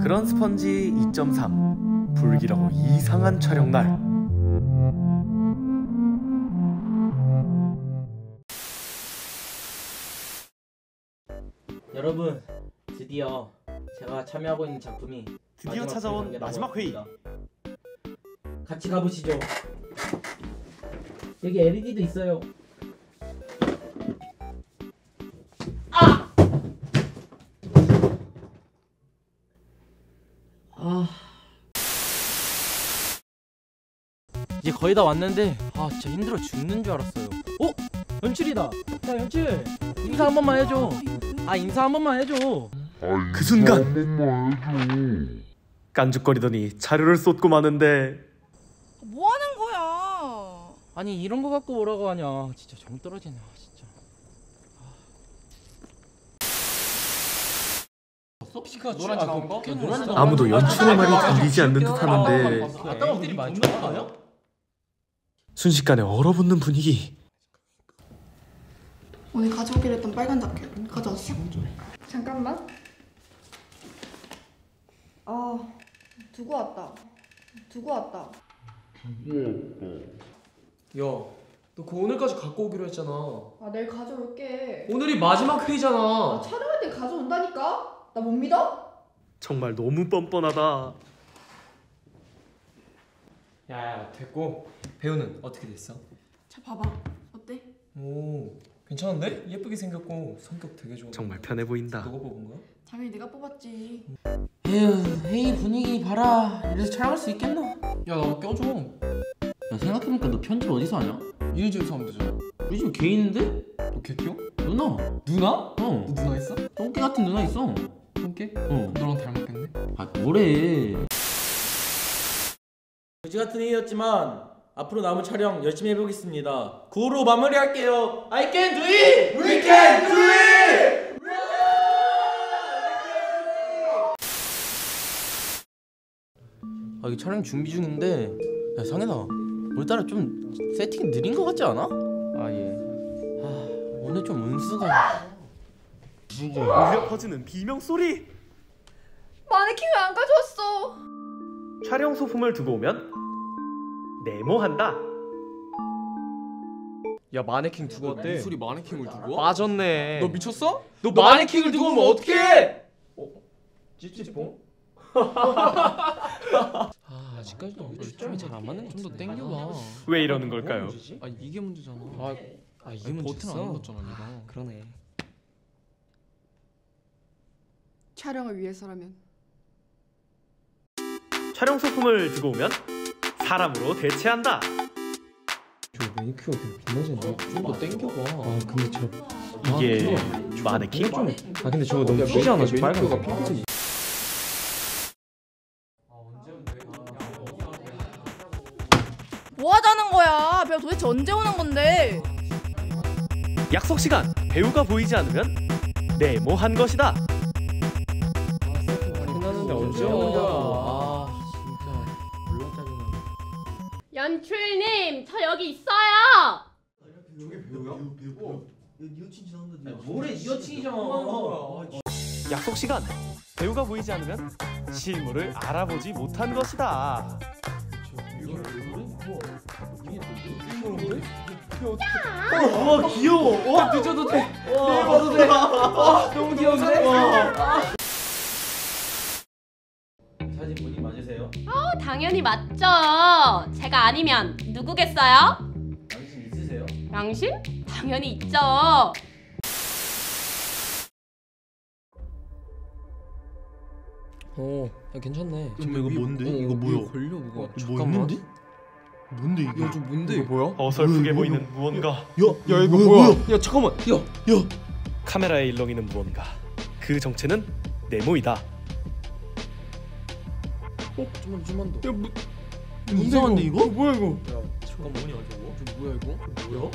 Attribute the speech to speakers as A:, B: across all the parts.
A: 그런 스펀지 2.3 불길하고 이상한 촬영 날.
B: 여러분 드디어 제가 참여하고 있는 작품이
A: 드디어
B: 마지막
A: 찾아온 마지막 회의.
B: 같이 가보시죠. 여기 LED도 있어요 거의 다 왔는데 아 진짜 힘들어 죽는 줄 알았어요 어? 연출이다 야 연출 인사 한 번만 해줘 아 인사 한 번만 해줘
A: 그 순간 깐죽거리더니 자료를 쏟고 마는데
C: 뭐 하는 거야?
B: 아니 이런 거 갖고 오라고 하냐 진짜 정 떨어지네 아, 진짜
D: 노란 지나온 거?
A: 아무도 연출의 말이 들리지 않는 듯 하는데
D: 아까가 우리 많이 좋은 거 아니야?
A: 순식간에 얼어붙는 분위기
C: 오늘 가져오기로 했던 빨간 자켓 가져왔어? 잠깐만. 아 두고 왔다. 두고 왔다.
D: 야, 너 그거 오늘까지 갖고 오기로 했잖아.
C: 아 내일 가져올게.
D: 오늘이 마지막
C: 아
D: 회의잖아.
C: 촬영할 때 가져온다니까? 나 못 믿어?
A: 정말 너무 뻔뻔하다
D: 야, 됐고. 배우는 어떻게 됐어?
C: 자 봐봐. 어때?
D: 오, 괜찮은데? 예쁘게 생겼고 성격 되게 좋아.
A: 정말 편해 보인다
D: 너가 뽑은 거야?
C: 당연히 내가 뽑았지.
B: 에휴 회의 분위기 봐라 이래서 촬영할 수 있겠나?
D: 야, 나 껴줘.
B: 야 생각해보니까 너 편집 어디서 하냐?
D: 니네 집에서 하면 되잖아.
B: 우리 집 개인인데?
D: 너 개피어?
B: 누나
D: 누나?
B: 어
D: 너 누나 있어?
B: 똥개 같은 누나 있어
D: 함께?
B: 어
D: 너랑 닮았겠네.
B: 아 뭐래 그지 같은 회의였지만 앞으로 남은 촬영 열심히 해보겠습니다 9로 마무리할게요 I can do it! We can do it! 아 이게 촬영 준비 중인데 야 상현아 오늘따라 좀 세팅이 느린 것 같지 않아? 아 예 아 오늘 좀 운수가
A: 울려 퍼지는 비명 소리
C: 마네킹 왜안 가져왔어?
A: 촬영 소품을 두고 오면 네모한다
D: 야, 마네킹 두고 왔대.
E: 소리 마네킹을 두고?
D: 빠졌네.
E: 너 미쳤어?
D: 너 마네킹을 두고 오면 어떡해? 어? 찌찌뽕?
E: 아 아직까지도 초점이 잘 안 맞는 좀더 땡겨봐
A: 왜 이러는 걸까요?
E: 아 이게 문제잖아
D: 아,
E: 아 이게 버튼 안 눌렀잖아 네가
D: 그러네.
C: 촬영을 위해서라면.
A: 촬영 소품을 두고 오면 사람으로 대체한다
D: 저 매니큐어 되게 빛나지
E: 좀더 땡겨봐
D: 아 근데 저
A: 이게 마네킹?
D: 아 근데 저거 너무 않아? 저 빨간 핑크색
C: 뭐 하자는 거야? 배우 도대체 언제 오는 건데?
A: 약속 시간 배우가 보이지 않으면 네모한 것이다
F: 연출님, 저 여기 있어요.
B: 뭐래 네 여친이잖아.
A: 약속 시간. 배우가 보이지 않으면 실물을 알아보지 못한 것이다.
B: 와 귀여워. 와 늦어도 돼. 내봐도 돼. 와, 너무 귀여운데
F: 당연히 맞죠. 제가 아니면 누구겠어요?
B: 당신 있으세요?
F: 양심? 당연히 있죠.
D: 어, 야, 괜찮네
E: 잠깐 이거 뭔데? 이거 뭐야?
D: 걸려 뭐가
E: 뭐
D: 잠깐만
E: 있는데? 뭔데 이게?
D: 야, 좀 뭔데 이거 뭐야?
A: 어설프게
E: 뭐야,
A: 보이는 무언가
E: 야, 야 이거 뭐야?
D: 야 잠깐만 야
A: 카메라에 일렁이는 무언가 그 정체는 네모이다 어?
D: 좀만 좀만 더.
E: 야 뭐, 이상한데 이거? 이거? 뭐야 이거?
D: 야 잠깐 문이 어디고? 저 뭐야 이거? 뭐야?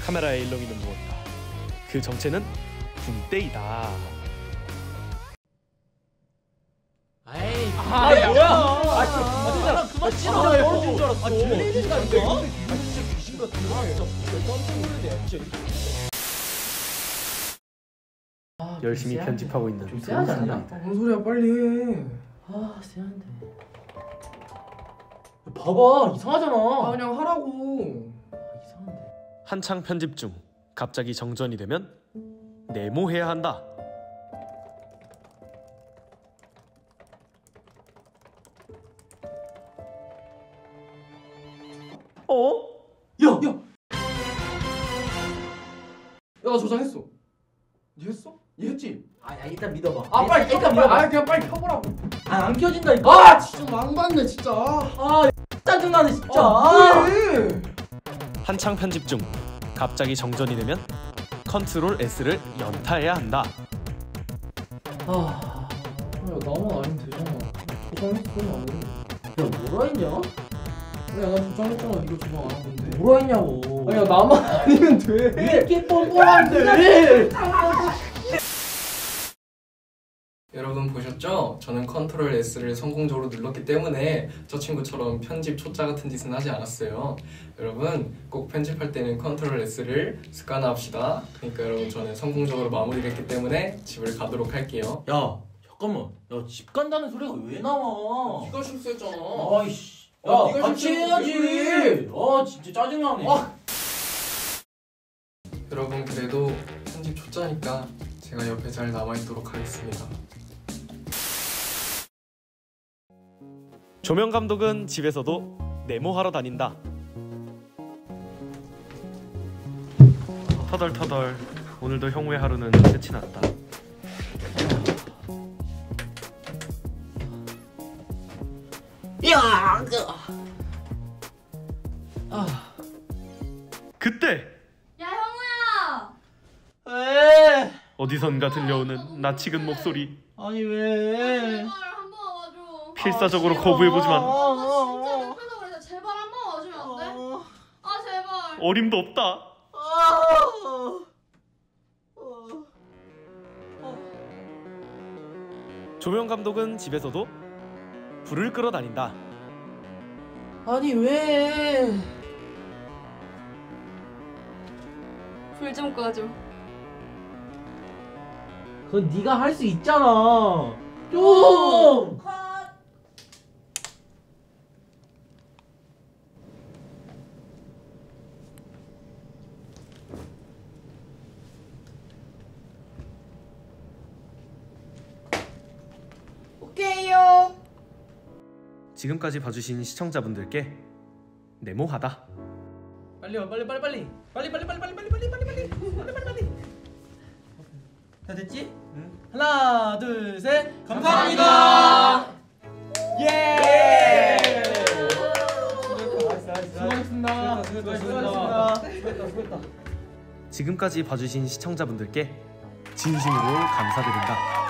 A: 카메라에 일렁이는 무엇이다. 그 정체는 군대이다.
B: 에이,
D: 아, 아 뭐야?
B: 아, 진짜 아, 그만 치러 떨어진 줄 알았어. 아, 진짜 귀신 같은 거? 아,
D: 진짜
E: 귀신
D: 같은
E: 거?
B: 아, 진짜
D: 깜짝 놀랐네.
A: 열심히 편집하고 있는
B: 좀 세하지 않나?
D: 뭔 소리야 빨리 해.
B: 아 세한데. 봐봐 이상하잖아.
D: 아 그냥 하라고
B: 아, 이상한데.
A: 한창 편집 중 갑자기 정전이 되면 네모해야 한다. 어?
D: 야 야. 야 나 저장했어 니 했어? 니 했지?
B: 아 야 일단 믿어봐.
D: 아 빨리 켜
B: 일단
D: 빨리
B: 믿어봐.
D: 아 그냥 빨리 켜보라고.
B: 아 안 켜진다니까.
D: 아 진짜 망받네 진짜.
B: 아 짜증나네 진짜.
D: 아 왜?
A: 한창 편집 중. 갑자기 정전이 되면 컨트롤 S를 연타해야 한다.
B: 아,
D: 야 나만 아니면 되잖아. 저장했어 나는.
B: 야 뭐라 했냐?
D: 야나 저장했잖아 이거 저장 안 한 건데.
B: 뭐라 했냐고.
D: 아야 나만 아니면 돼.
B: 왜 이렇게 뻔뻔한데
G: 여러분 보셨죠? 저는 컨트롤 S를 성공적으로 눌렀기 때문에 저 친구처럼 편집 초짜 같은 짓은 하지 않았어요. 여러분 꼭 편집할 때는 컨트롤 S를 습관화합시다. 그러니까 여러분 저는 성공적으로 마무리를 했기 때문에 집을 가도록 할게요.
B: 야 잠깐만 야 집 간다는 소리가 왜 나와
D: 네가 실수했잖아
B: 아이씨 야
D: 아,
B: 같이. 해야지? 아 진짜 짜증나네
D: 아.
G: 여러분 그래도 편집 초짜니까 제가 옆에 잘 남아있도록 하겠습니다.
A: 조명 감독은 집에서도 네모하러 다닌다. 터덜터덜 오늘도 형우의 하루는 끝이 났다.
B: 야 그. 아.
A: 그때
F: 야 형우야.
B: 왜
A: 어디선가 들려오는 낯익은 목소리.
B: 아니 왜
F: 와줘.
A: 필사적으로
B: 아,
A: 거부해보지만
F: 아, 진짜
B: 아,
F: 대표도 그래서 제발 한 번 와주면 안 돼?
B: 아,
F: 아 제발.
A: 어림도 없다.
B: 아.
A: 조명 감독은 집에서도 불을 끌어 다닌다.
B: 아니 왜
F: 불 좀 꺼줘.
B: 그건 네가 할 수 있잖아 좀
C: 오케이요.
A: 지금까지 봐주신 시청자분들께 네모하다.
B: 빨리 와 빨리 빨리 빨리. 빨리 빨리 빨리 빨리 빨리 빨리 빨리 빨리. 빨리 빨리 빨리. 다 됐지? 응 하나 둘 셋. 감사합니다. 예! 수고하셨습니다. 수고하셨습니다. 수고했다
A: 지금까지 봐주신 시청자분들께 진심으로 감사드린다.